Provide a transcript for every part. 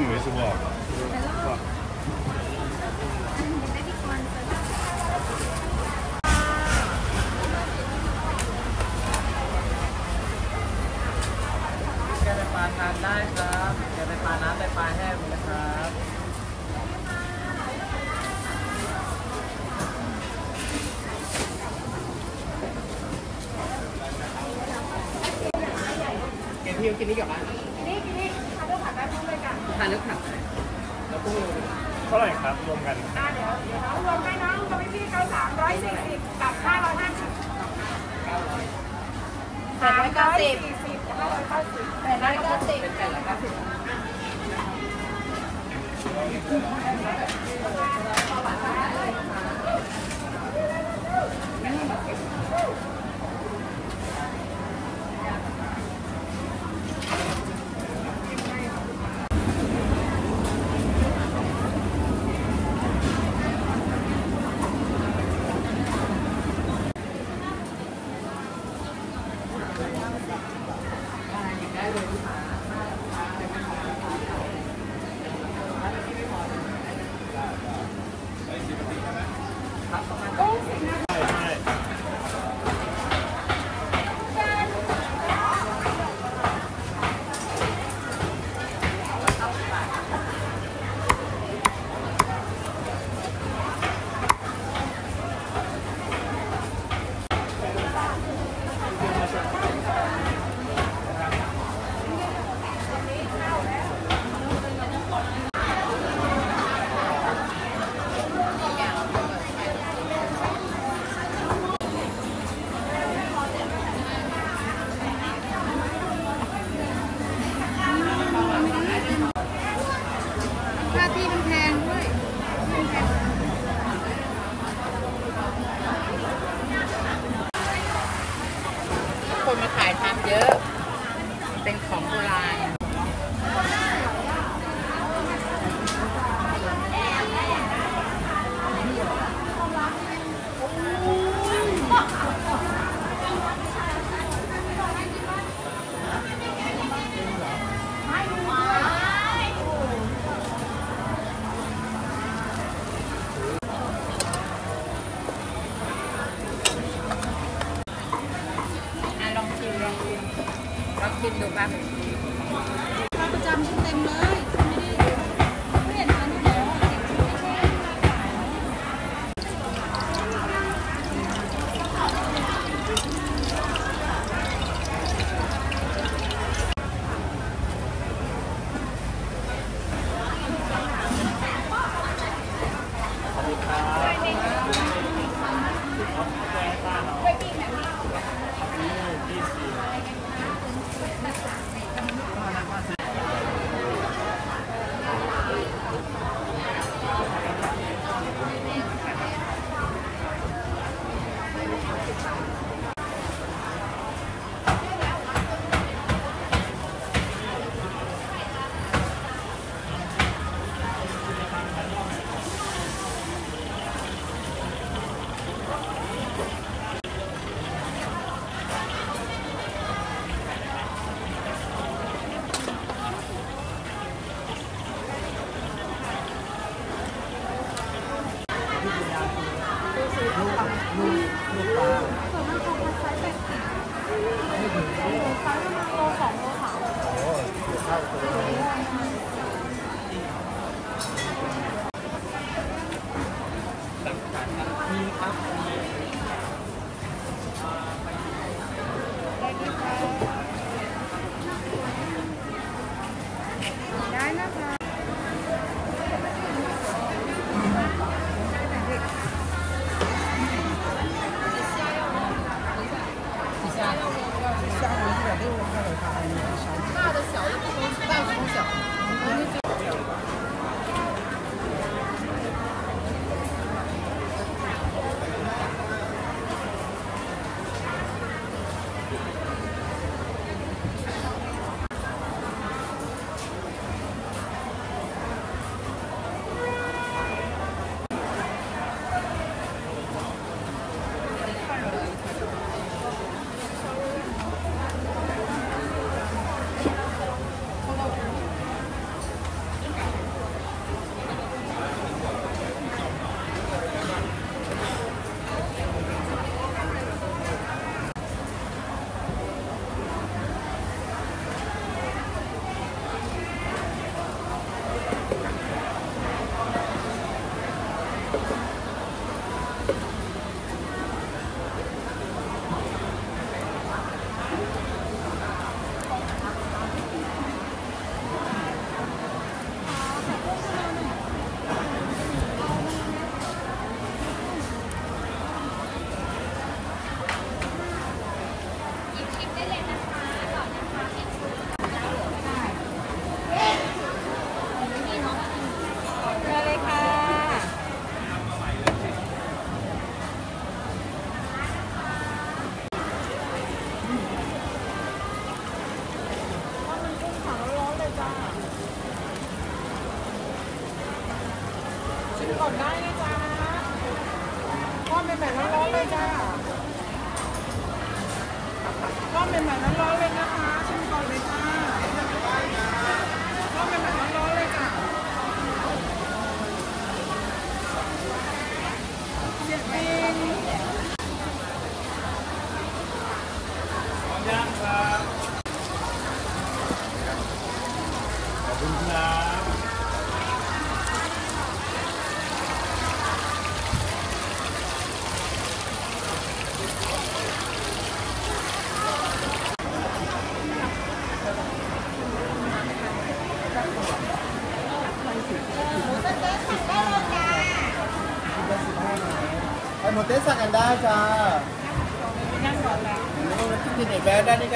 以为是 สิบแปดร้อยเก้าสิบแปดร้อยเก้าสิบ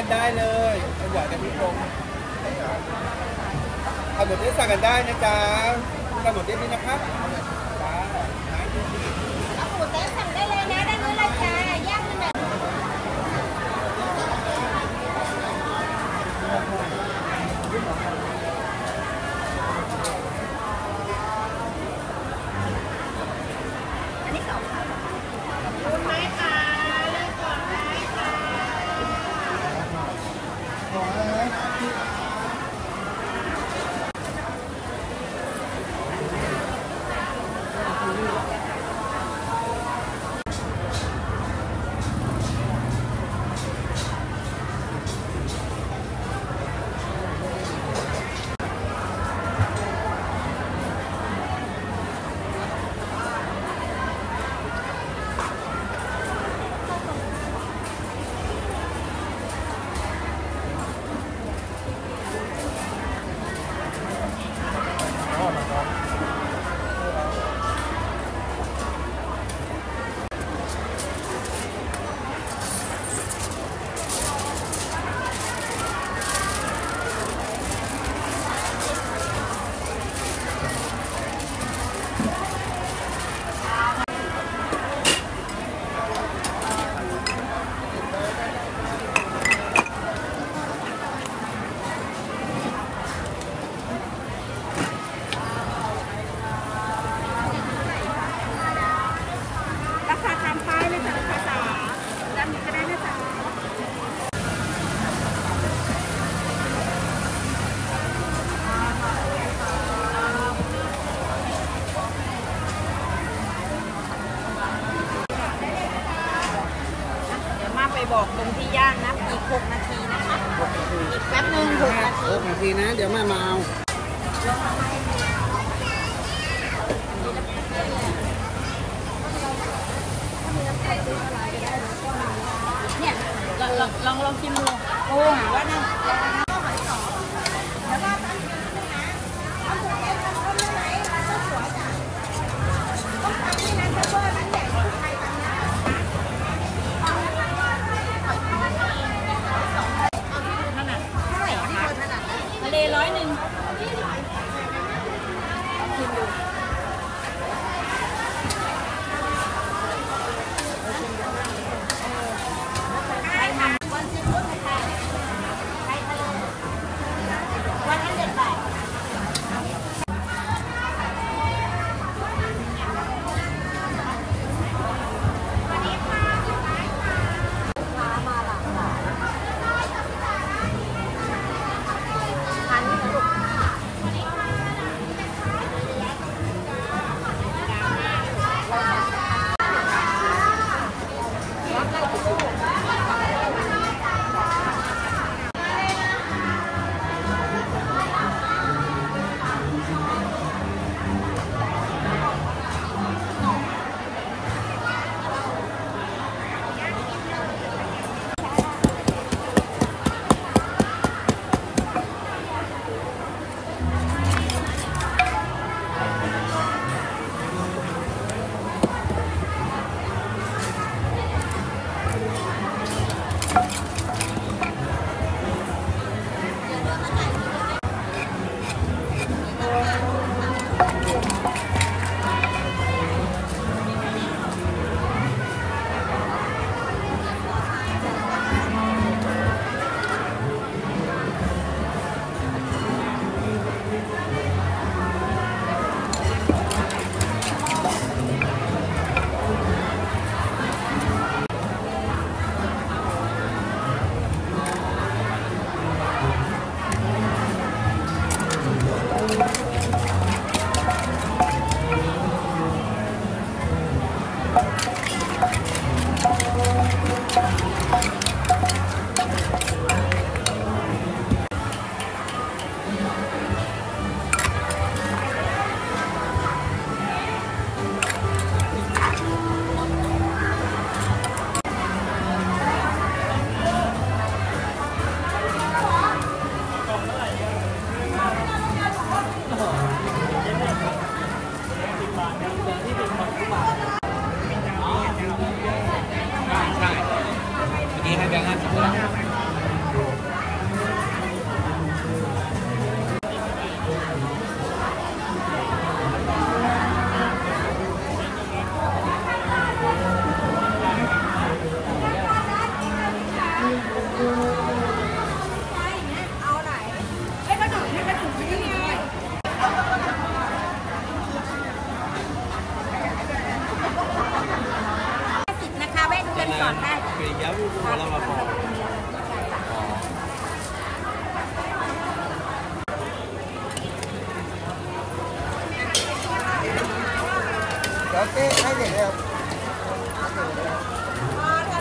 ันได้เลยเอหวานกันพี่พงศ์ทำหมดได้สั่งกันได้นะจ๊ะทำหมดได้ไหมนะครับ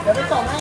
เดี๋ยว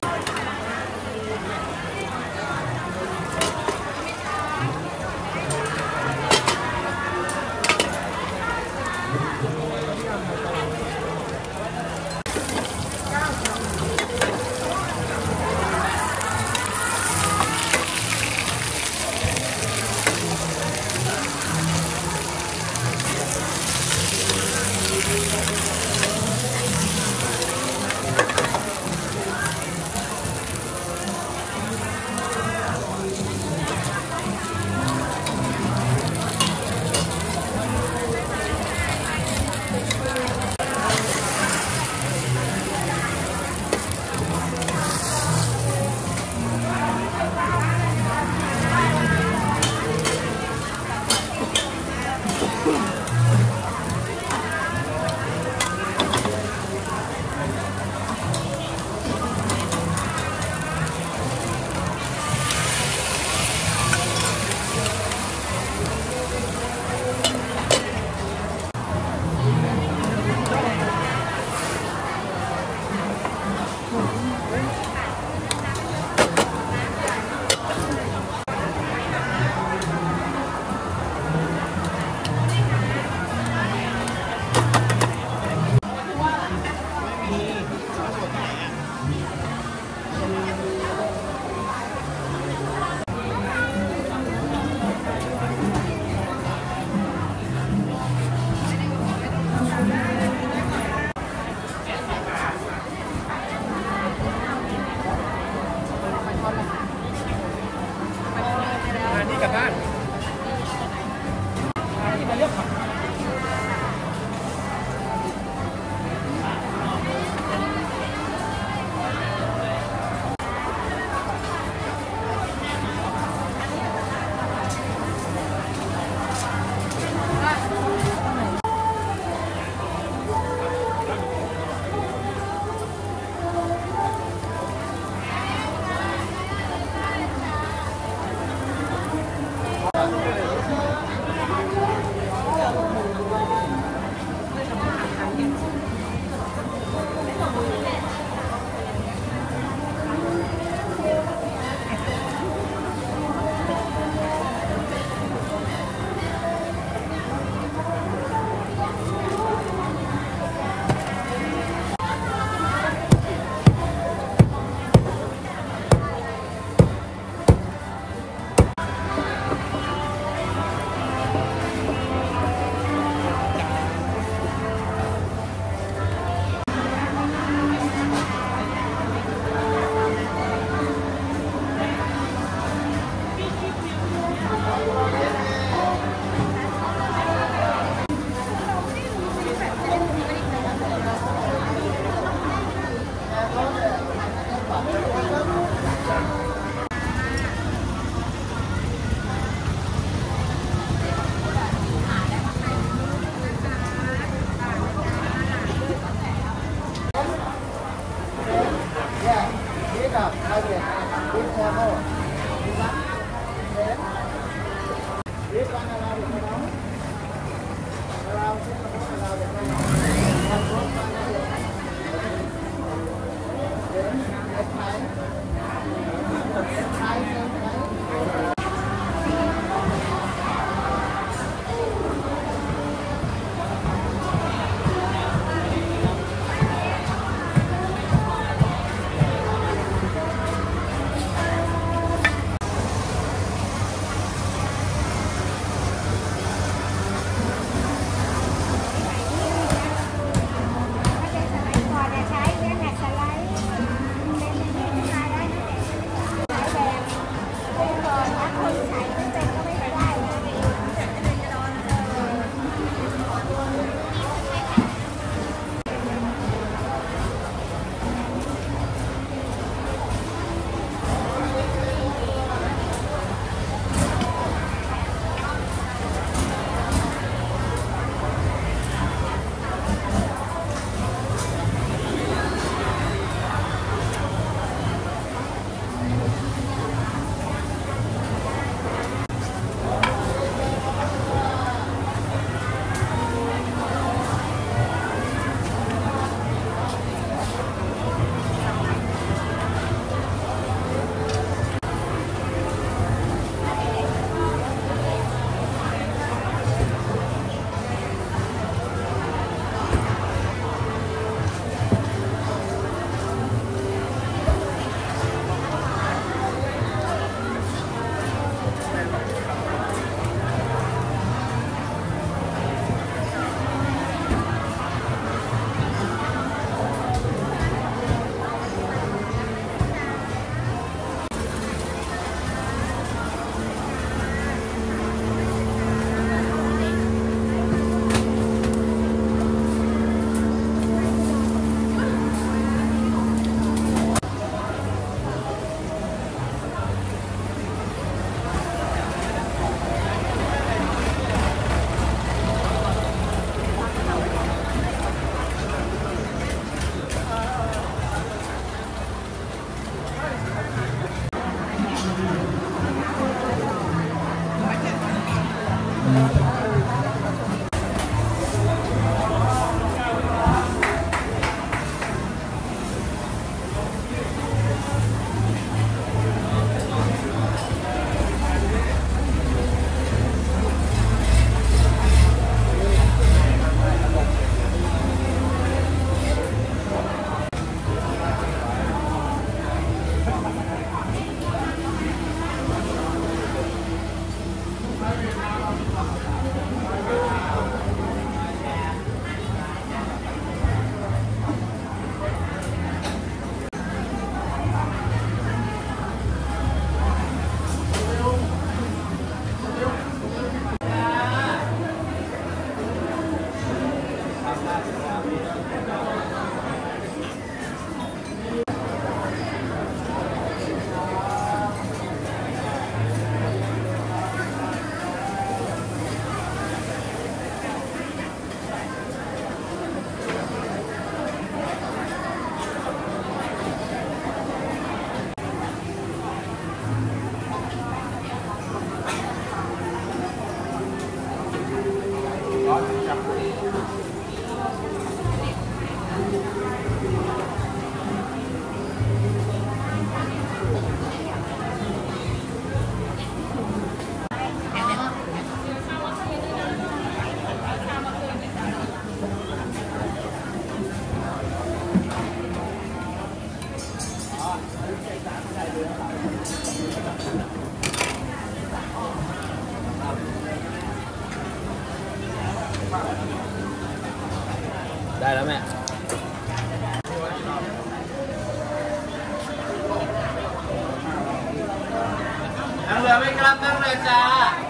per